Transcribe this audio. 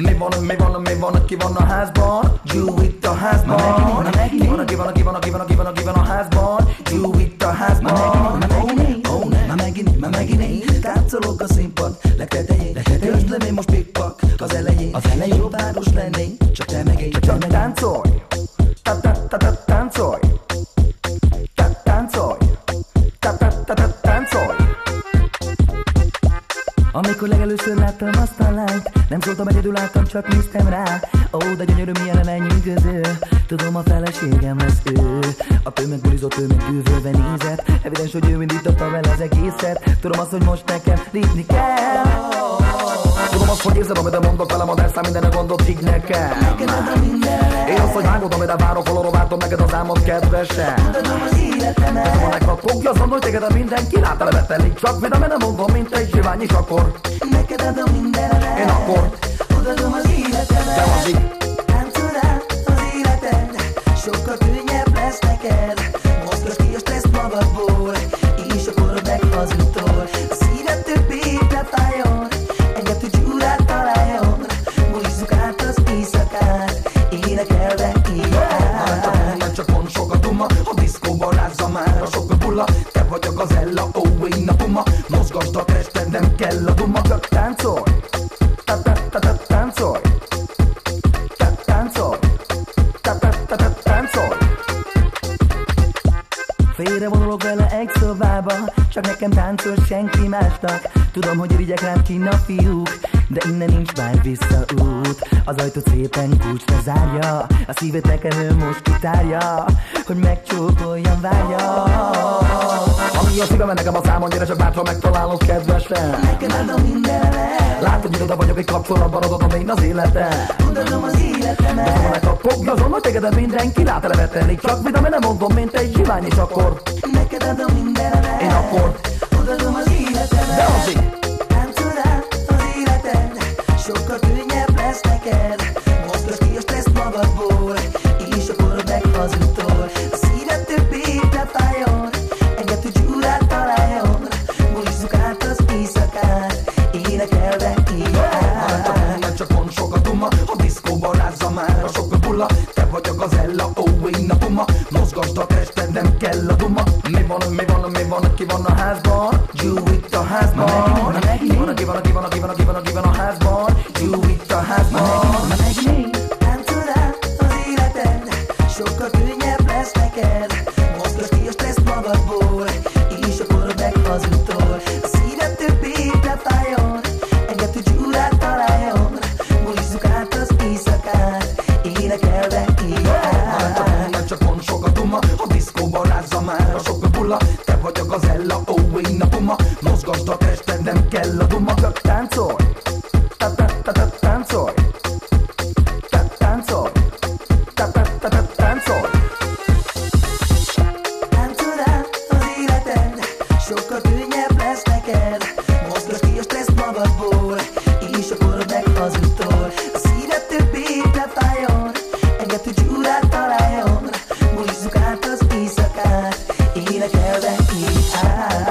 Mi van, mi van, mi van, ki van a házban? You itt a házban. Ki van, ki van, ki van, ki van, ki van, ki van a házban? You itt a házban. Már megint, már megint. Táncolok a színpad. Legtetején Közlöm én most pikpak az elején. Az elején. Jó város lennénk, csak te Amikor legelőször láttam azt a lányt Nem szóltam egyedül láttam, csak néztem rá. Ó, de gyönyörű milyen a lenyűgöző Tudom a feleségem lesz ő. A tömeg bulizott, ő meg tűvölve nézett. Evidens, hogy ő indította vele az egészet. Tudom azt, hogy most nekem lépni kell. Tudom azt, hogy érzed, amit mondok velem, a minden a gondot higg nekem. Neked Én azt, hogy vágod, amire várok, hol rovátom neked az álmod kedvesen Adom az életemet. Ha megkapogja, azon, hogy téged a mindenki lát levetelik Csak mit, amire mondom, mint egy zsivány is akkor Neked adom mindenre Én akkor vagy a gazella, ó, én a puma Mozgasd a tested, nem kell a duma. Csak táncolj! Ta- ta- ta- ta- Táncolj! Ta- Táncolj! Ta- ta- ta- ta- Táncolj! Félre vonulok vele egy szobába Csak nekem táncol senki másnak. Tudom, hogy irigyek rám kinn a fiúk De innen nincs már visszaút. Az ajtót szépen kulcsra zárja A szívét nekem ő most kitárja Hogy megcsókoljam várja Ami a szívem, nekem a számon gyere, csak bátran megtalálod kedvesen Neked adom mindenre Látod, hogy oda vagyok egy kapcsolatban, adom én az életem Odadom az életemet. Ha megkapogja, azon, hogy téged mindenki lát levetelik Csak mit, amire mondom, mint egy zsivány és akkor? Neked adom mindenre Én akkor? Odadom az életemet. De az így Táncol rá az életed. Sokkal könnyebb lesz neked Énekelve így Nem csak át nem mond sokat duma A diszkóban rázza már a sok bulla Te vagy a gazella, ó, én a puma a nem kell a duma Mi van, mi van, mi van, ki van a házban? You itt a házban Ki van, ki van, ki van, ki van, ki van, ki van a házban? You itt a házban Táncol rá az életed Sokkal könnyebb lesz neked sokat time.